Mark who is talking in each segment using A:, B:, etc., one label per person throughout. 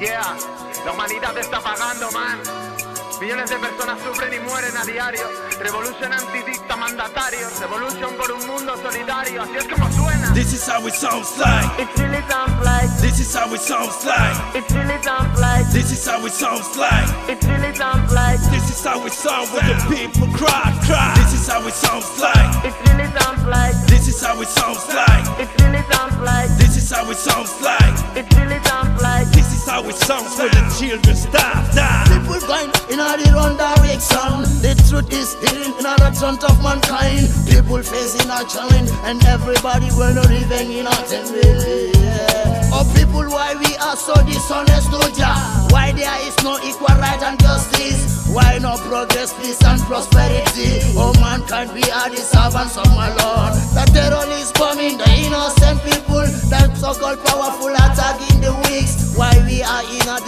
A: Yeah, la humanidad está pagando, man. Millones de personas sufren y mueren a diario. Revolution antidicta mandatarios. Revolution por un mundo solidario. Así es como suena.
B: This is how it sounds like.
C: It really sounds like,
B: This is how it sounds like.
C: it really sounds like,
B: This is how it sounds like.
C: it really sounds like,
B: This is how it sounds when the people cry, cry. This is how it sounds like.
C: it really sounds like,
B: This is how it sounds like.
C: it really sounds like,
B: This is how it sounds like.
C: it really like.
B: This is how it sounds when the children stop, die.
D: People going in a the wrong direction. The truth is hidden in the front of mankind. People facing a challenge, and everybody will not living in a temple. Yeah. Oh, people, why we are so dishonest, don't ya? Why there is no equal right and justice? Why no progress, peace, and prosperity? Oh, mankind, we are the servants of my Lord. The terrorists bombing the innocent people. That so-called powerful attacking the weak.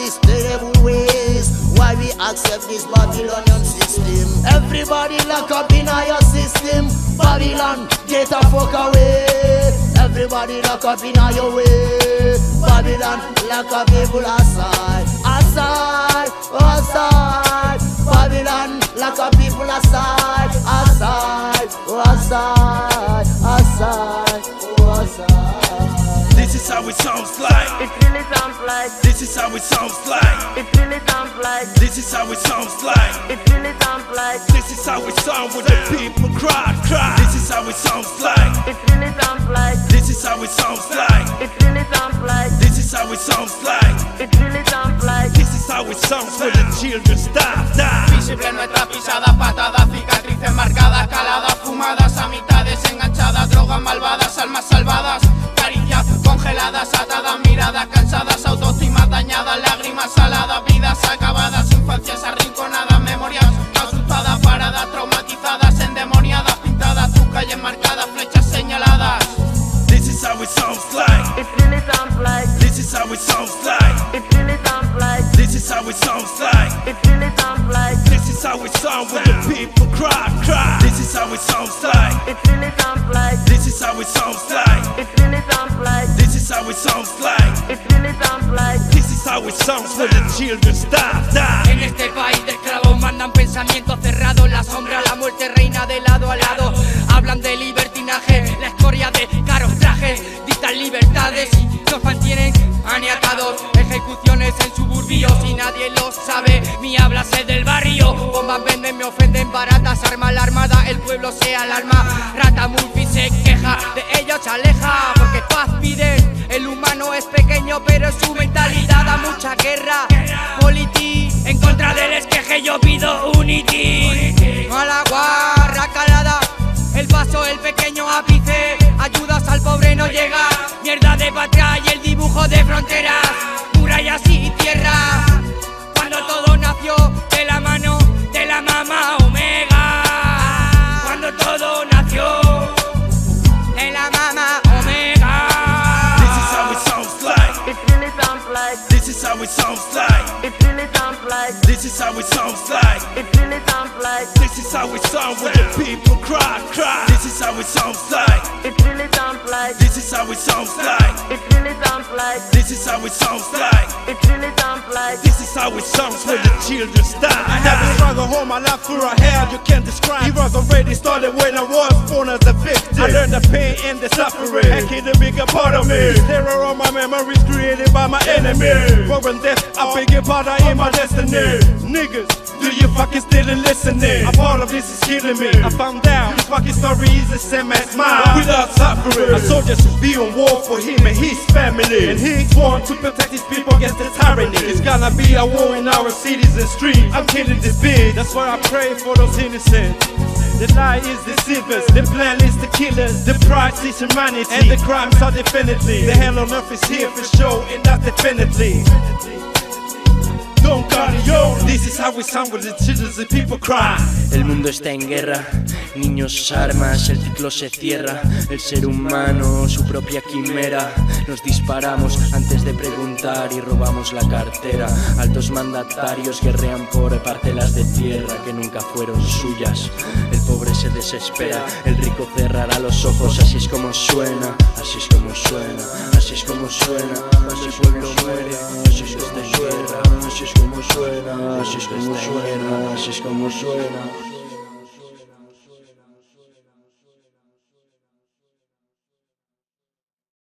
D: These terrible ways? Why we accept this Babylonian system? Everybody lock up in your system. Babylon, get the fuck away. Everybody lock up in your way. Babylon, lock up people aside. Aside, aside. Babylon, lock up people. Aside, aside, aside,
B: is how it sounds like.
C: It really sounds like,
B: This is how it sounds like.
C: it really sounds like,
B: This is how it sounds like.
C: it really sounds like,
B: This is how it sounds when the people cry, cry. This is how it sounds like.
C: it really sounds like,
B: This is how it sounds like.
C: it really sounds like,
B: This is how it sounds like.
C: it really sounds like.
B: This is how it sounds when the children stop, die.
E: Visible nuestra pisada, patada, cicatrices marcadas, caladas, fumadas, a mitades enganchadas, drogas malvadas, almas salvadas, caricias congeladas, atadas, miradas cansadas,
B: the people cry, cry. This is how it sounds like.
C: it really sounds like,
B: This is how it sounds like.
C: it really sounds like,
B: This is how it sounds like.
C: it really sounds like.
B: This is how it sounds when the children stop, die.
F: En este país de esclavos mandan pensamientos cerrados, la sombra, la muerte reina de lado a lado. Hablan de libertinaje, la escoria de caros trajes, dictan libertades y nos mantienen maniatados. Ejecuciones en suburbios y nadie lo sabe. Mi habla es del venden, baratas, arma la armada, el pueblo se alarma. Rata Murphy se queja, de ellos se aleja, porque paz piden. El humano es pequeño, pero su mentalidad da mucha guerra. Politi, en contra del esqueje yo pido unity. A la guarra calada, el paso, el pequeño ápice. Ayudas al pobre no llega. Mierda de patria y el dibujo de fronteras.
B: Sounds like.
C: it really sounds like,
B: This is how it sounds like.
C: it really sounds like,
B: This is how it sounds when the people cry, cry. This is how it sounds like.
C: it really sounds like,
B: This is how it sounds like.
C: it really sounds like,
B: This is how it sounds like.
C: it really sounds like.
B: This is how it sounds when the children stop.
G: I never struggled all my life through a hell you can't describe. Heroes already started when I was born as a victim. I learned the pain and the suffering and killed a bigger part of me. Terror on my memories created by my enemy. And death, a bigger part of in my destiny. Niggas, do you fucking still listening? A part of this is killing me. I found out this fucking story is the same as mine. Without suffering, a soldier should be on war for him and his family. And he's sworn to protect his people against the tyranny. It's gonna be a war in our cities and streets. I'm killing this bitch. That's why I pray for those innocent. The is deceivers, the plan is the killers, the price is humanity, and the crimes are definitely. The hell on earth is here for sure, and that's definitely. This is how we sound the people cry.
H: El mundo está en guerra, niños, armas, el ciclo se cierra. El ser humano, su propia quimera. Nos disparamos antes de preguntar y robamos la cartera. Altos mandatarios guerrean por parcelas de tierra que nunca fueron suyas. El pobre se desespera. El rico cerrará los ojos, así es como suena, así es como suena, así es como suena. Así es pueblo muere, así es como suena, así es como suena,
I: así es como suena, así es como suena.